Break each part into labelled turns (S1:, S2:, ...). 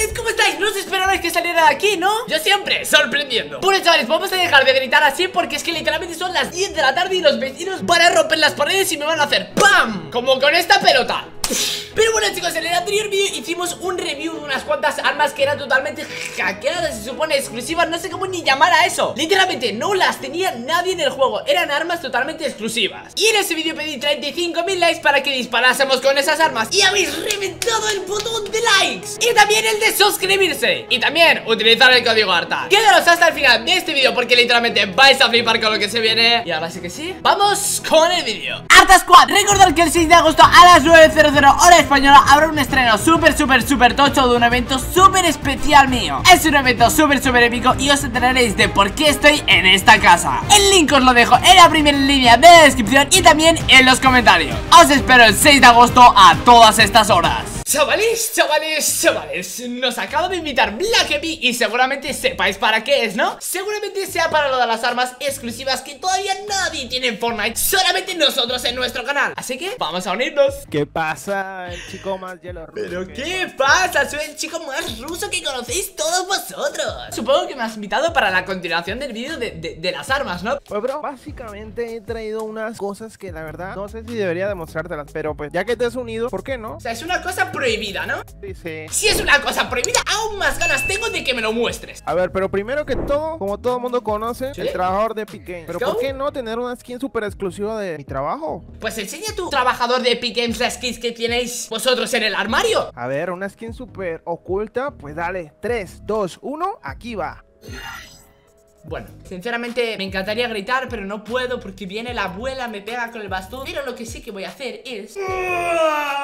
S1: chavales, ¿cómo estáis? No os esperabais que saliera de aquí, ¿no? Yo siempre, sorprendiendo Bueno chavales, vamos a dejar de gritar así porque es que literalmente son las 10 de la tarde y los vecinos van a romper las paredes y me van a hacer ¡PAM! Como con esta pelota pero bueno chicos, en el anterior vídeo hicimos un review de unas cuantas armas que eran totalmente hackeadas, se supone exclusivas, no sé cómo ni llamar a eso. Literalmente no las tenía nadie en el juego, eran armas totalmente exclusivas. Y en ese vídeo pedí 35.000 likes para que disparásemos con esas armas. Y habéis reventado el botón de likes. Y también el de suscribirse. Y también utilizar el código ARTA Quedaros hasta el final de este vídeo porque literalmente vais a flipar con lo que se viene. Y ahora sí que sí, vamos con el vídeo. ARTA Squad, recordad que el 6 de agosto a las 9.00 hora habrá un estreno súper, súper, súper tocho de un evento súper especial mío. Es un evento súper, súper épico y os enteraréis de por qué estoy en esta casa. El link os lo dejo en la primera línea de la descripción y también en los comentarios. Os espero el 6 de agosto a todas estas horas. Chavales, chavales, chavales Nos acaba de invitar Black y seguramente sepáis para qué es, ¿no? Seguramente sea para lo de las armas exclusivas que todavía nadie tiene en Fortnite Solamente nosotros en nuestro canal Así que vamos a unirnos
S2: ¿Qué pasa, el chico más hielo ruso?
S1: ¿Pero qué pasa? Soy el chico más ruso que conocéis todos vosotros Supongo que me has invitado para la continuación del vídeo de, de, las armas, ¿no?
S2: Pues bro, básicamente he traído unas cosas que la verdad no sé si debería demostrártelas Pero pues ya que te has unido, ¿por qué no?
S1: O sea, es una cosa prohibida, ¿no?
S2: Sí, sí.
S1: Si es una cosa prohibida, aún más ganas tengo de que me lo muestres.
S2: A ver, pero primero que todo, como todo el mundo conoce, el trabajador de Epic Games. Pero ¿por qué no tener una skin súper exclusiva de mi trabajo?
S1: Pues enseña tu trabajador de Epic Games las skins que tenéis vosotros en el armario.
S2: A ver, una skin súper oculta, pues dale. 3, 2, 1, aquí va.
S1: Bueno, sinceramente me encantaría gritar, pero no puedo porque viene la abuela, me pega con el bastón Pero lo que sí que voy a hacer es...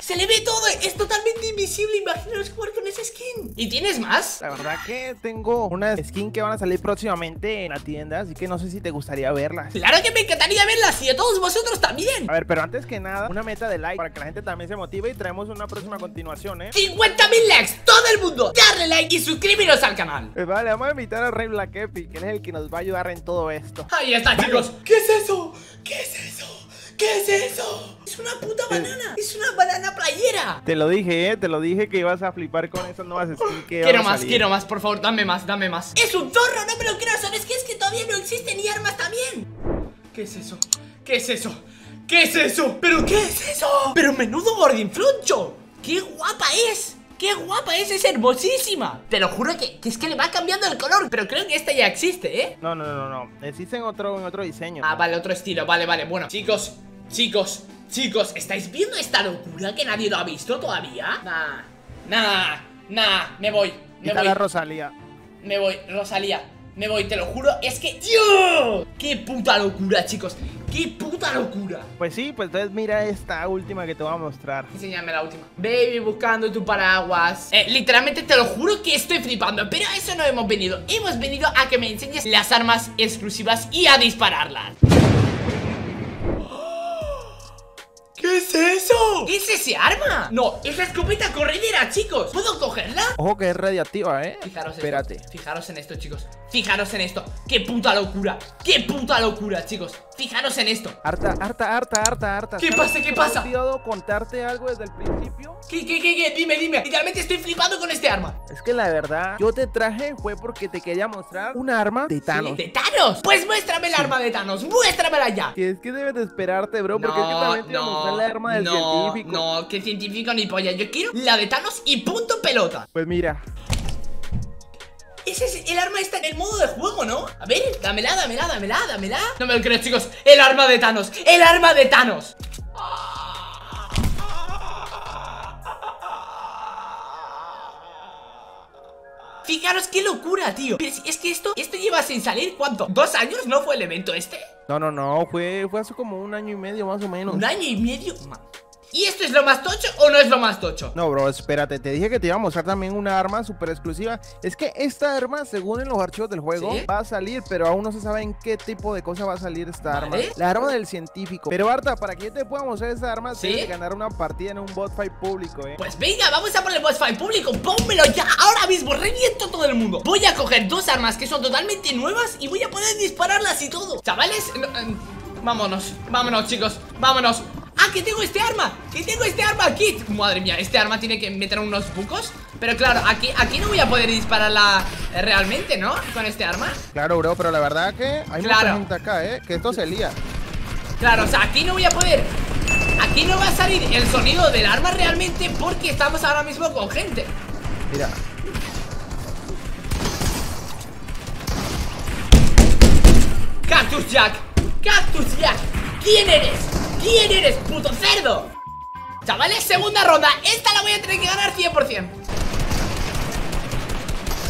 S1: ¡Se le ve todo! ¡Es totalmente invisible! Imaginaos jugar con esa skin ¿Y tienes más?
S2: La verdad que tengo una skin que van a salir próximamente en la tienda Así que no sé si te gustaría verlas
S1: ¡Claro que me encantaría verlas! Y a todos vosotros también
S2: A ver, pero antes que nada, una meta de like para que la gente también se motive Y traemos una próxima continuación, ¿eh?
S1: ¡50.000 likes! ¡Todo el mundo! ¡Darle like y suscribiros al canal!
S2: Pues vale, vamos a invitar a Rey Black Epic, que es el que nos va a ayudar en todo esto.
S1: Ahí está, chicos. ¿Qué es eso? ¿Qué es eso? ¿Qué es eso? Es una puta banana. Es una banana playera.
S2: Te lo dije, eh. Te lo dije que ibas a flipar con esas nuevas skins que
S1: Quiero más, quiero más. Por favor, dame más, dame más. Es un zorro, no me lo creo. ¿Sabes qué? Es que todavía no existen ni armas también. ¿Qué es eso? ¿Qué es eso? ¿Qué es eso? ¿Pero qué es eso? Pero menudo gordinfluncho. ¡Qué guapa es! ¡Qué guapa es! ¡Es hermosísima! Te lo juro que, es que le va cambiando el color Pero creo que esta ya existe, ¿eh?
S2: No, no, no, no Existe en otro, en otro diseño
S1: Ah, vale, otro estilo Vale, vale, bueno Chicos, chicos, chicos ¿Estáis viendo esta locura que nadie lo ha visto todavía? Nah, nah, nah Me voy, me voy
S2: la Rosalía
S1: Me voy, Rosalía me voy, te lo juro, es que... ¡Dios! ¡Qué puta locura, chicos! ¡Qué puta locura!
S2: Pues sí, pues entonces mira esta última que te voy a mostrar.
S1: Enséñame la última. Baby, buscando tu paraguas. Eh, Literalmente te lo juro que estoy flipando Pero a eso no hemos venido. Hemos venido a que me enseñes las armas exclusivas y a dispararlas. ¿Qué es ¿Qué es ese arma? No, es la escopeta corredera, chicos ¿Puedo cogerla?
S2: Ojo que es radiactiva, ¿eh?
S1: Fijaros Espérate Fijaros en esto, chicos Fijaros en esto ¡Qué puta locura! ¡Qué puta locura, chicos! Fijaros en esto
S2: Harta, harta, harta, harta, harta
S1: ¿Qué pasa? ¿Qué pasa?
S2: ¿He olvidado contarte algo desde el principio?
S1: ¿Qué, qué, qué, qué? Dime, dime Literalmente estoy flipando con este arma
S2: Es que la verdad Yo te traje fue porque te quería mostrar un arma de Thanos
S1: ¿De Thanos? Pues muéstrame el arma de Thanos Muéstramela ya
S2: Y es que debes de esperarte, bro Porque es que también te no la arma del no, científico.
S1: No, que científico ni polla. Yo quiero la de Thanos y punto pelota.
S2: Pues mira.
S1: Ese es el arma está en el modo de juego, ¿no? A ver, dámela, dámela, dámela, dámela. No me lo creo, chicos. El arma de Thanos. El arma de Thanos. Fijaros qué locura, tío Pero es que esto, esto lleva sin salir ¿Cuánto? ¿Dos años? ¿No fue el evento este?
S2: No, no, no, fue, fue hace como un año y medio más o menos
S1: ¿Un año y medio? ¿Y esto es lo más tocho o no es lo más tocho?
S2: No, bro, espérate, te dije que te iba a mostrar también una arma súper exclusiva. Es que esta arma, según en los archivos del juego, va a salir Pero aún no se sabe en qué tipo de cosa va a salir esta arma. La arma del científico. Pero Arta, para que yo te pueda mostrar esta arma ¿Sí? Tienes que ganar una partida en un bot fight público, eh.
S1: Pues venga, vamos a poner bot fight público. Pónmelo ya, ahora mismo, reviento todo el mundo. Voy a coger dos armas que son totalmente nuevas Y voy a poder dispararlas y todo. Chavales, vámonos, vámonos chicos, vámonos ¡Ah, que tengo este arma! ¡Que tengo este arma aquí! Madre mía, este arma tiene que meter unos bucos Pero claro, aquí, aquí no voy a poder dispararla eh, realmente, ¿no? Con este arma
S2: Claro, bro, pero la verdad que hay mucha gente acá, ¿eh? Que esto se lía
S1: Claro, o sea, aquí no voy a poder Aquí no va a salir el sonido del arma realmente Porque estamos ahora mismo con gente
S2: Mira
S1: Cactus Jack Cactus Jack ¿Quién eres? ¿Quién eres, puto cerdo? Chavales, segunda ronda Esta la voy a tener que ganar 100%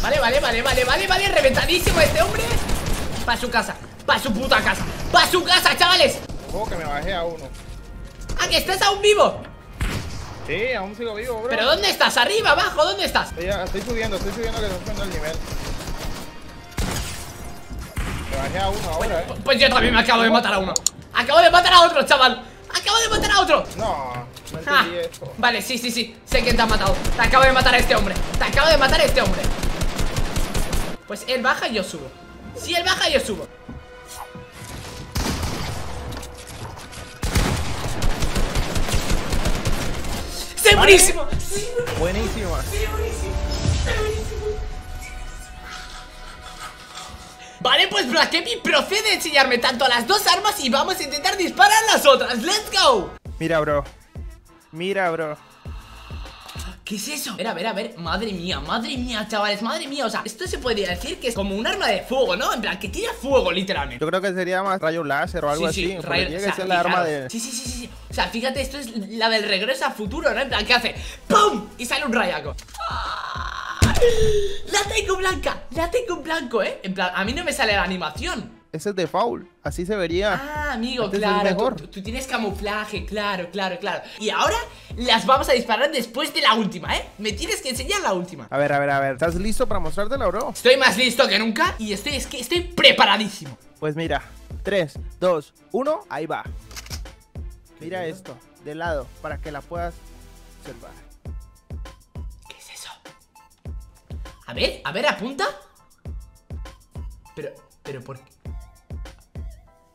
S1: Vale, vale, vale, vale, vale, vale Reventadísimo este hombre Para su casa, para su puta casa Para su casa, chavales
S2: Ojo que me bajé a uno
S1: ¿Ah, que estás aún vivo?
S2: Sí, aún sigo vivo, bro
S1: ¿Pero dónde estás? ¿Arriba, abajo? ¿Dónde estás?
S2: Estoy, subiendo, estoy subiendo que estoy subiendo el nivel Me bajé a uno ahora,
S1: pues, eh Pues yo también me acabo de matar a uno Acabo de matar a otro, chaval. Acabo de matar a otro.
S2: No, no
S1: ah, esto. Vale, sí, sí, sí. Sé quién te ha matado. Te acabo de matar a este hombre. Te acabo de matar a este hombre. Pues él baja y yo subo. Si él baja yo subo. ¡Sí, buenísimo!
S2: Buenísimo.
S1: Sí, buenísimo pues Black procede a enseñarme tanto las dos armas y vamos a intentar disparar las otras ¡Let's go!
S2: Mira, bro Mira, bro
S1: ¿Qué es eso? A ver, a ver, a ver Madre mía, madre mía, chavales, madre mía O sea, esto se podría decir que es como un arma de fuego, ¿no? En plan, que tira fuego, literalmente
S2: Yo creo que sería más rayo láser o algo así
S1: rayo, o sea, la arma de... Sí, sí, sí, sí O sea, fíjate, esto es la del regreso a futuro, ¿no? En plan, que hace ¡Pum! Y sale un rayaco ¡La tengo blanca! ¡La tengo en blanco, eh! En plan, a mí no me sale la animación
S2: ese es de foul, así se vería
S1: Ah, amigo, claro tú, tienes camuflaje, claro, claro, claro Y ahora las vamos a disparar después de la última, ¿eh? Me tienes que enseñar la última
S2: A ver, a ver, a ver, ¿estás listo para mostrártela, bro?
S1: Estoy más listo que nunca y estoy, es que estoy preparadísimo
S2: Pues mira, 3, 2, 1, ahí va Mira esto, de lado, para que la puedas observar
S1: A ver, a ver, apunta Pero, pero ¿por qué?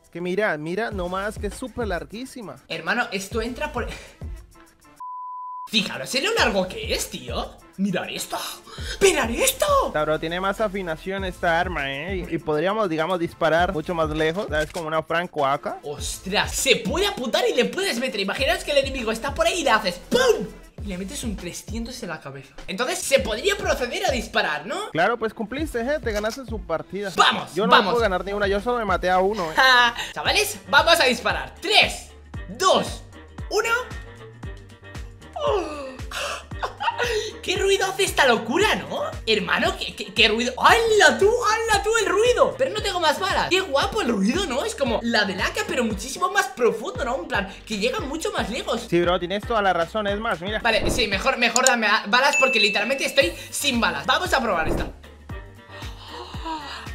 S2: Es que mira, mira nomás que es súper larguísima
S1: Hermano, esto entra por... Fijaros en lo largo que es, tío Mirad esto ¡Mirad esto!
S2: Pero tiene más afinación esta arma, ¿eh? Y, podríamos, digamos, disparar mucho más lejos Es como una franco acá
S1: ¡Ostras! Se puede apuntar y le puedes meter Imaginaos que el enemigo está por ahí y le haces ¡Pum! Y le metes un 300 en la cabeza Entonces se podría proceder a disparar, ¿no?
S2: Claro, pues cumpliste, ¿eh? Te ganaste su partida
S1: ¡Vamos!
S2: Yo no
S1: vamos.
S2: puedo ganar ni una, yo solo me maté a uno ¿eh?
S1: Chavales, vamos a disparar 3, 2, 1 ¿Qué ruido hace esta locura, no? Hermano, ¿qué, ruido? ¡Hala tú! ¡Hala tú el ruido! Pero no tengo más balas ¡Qué guapo el ruido, ¿no? Es como la de laca, pero muchísimo más profundo, ¿no? En plan, que llega mucho más lejos
S2: Sí, bro, tienes toda la razón, es más, mira
S1: Vale, sí, mejor, mejor dame balas porque literalmente estoy sin balas Vamos a probar esta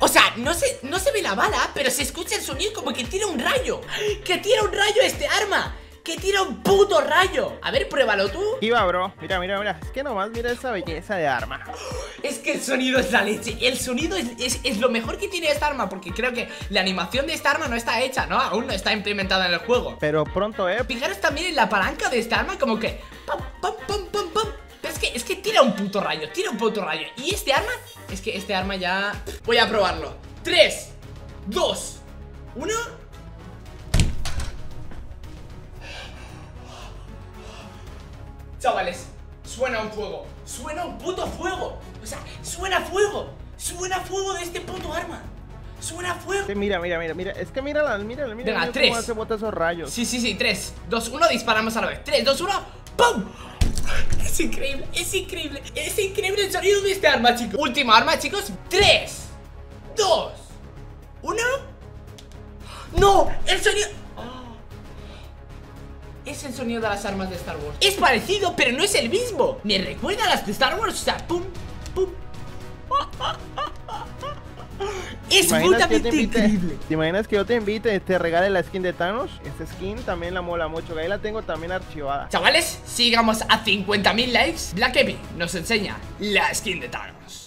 S1: o sea, no se, no se ve la bala, pero se escucha el sonido como que tira un rayo ¡Que tira un rayo este arma! ¡Que tira un puto rayo! A ver, pruébalo tú.
S2: Iba, bro, mira, mira, mira. Es que nomás mira esa belleza de arma.
S1: Es que el sonido es la leche. El sonido es, lo mejor que tiene esta arma Porque creo que la animación de esta arma no está hecha, ¿no? Aún no está implementada en el juego.
S2: Pero pronto, ¿eh?
S1: Fijaros también en la palanca de esta arma Como que... Pam, pam, pam, pam, pam. Pero es que, es que tira un puto rayo Tira un puto rayo. Y este arma... Es que este arma ya... Voy a probarlo. 3 2 1 Chavales, suena un fuego. Suena un puto fuego. O sea, suena fuego. Suena fuego de este puto arma. Suena fuego.
S2: Mira, mira, mira, mira Es que mira, mira, mira
S1: Venga, mira tres.
S2: se bota esos rayos.
S1: Sí, sí, sí, 3, 2, 1 Disparamos a la vez. 3, 2, 1 ¡Pum! Es increíble, es increíble Es increíble el sonido de este arma, chicos. Última arma, chicos. 3, 2, 1 ¡No! El sonido es el sonido de las armas de Star Wars Es parecido, pero no es el mismo. Me recuerda a las de Star Wars, o sea, pum, pum. Es putamente increíble.
S2: ¿Te imaginas que yo te invite y te regale la skin de Thanos? Esta skin también la mola mucho, que ahí la tengo también archivada.
S1: Chavales, sigamos a 50.000 likes. Black Epic nos enseña la skin de Thanos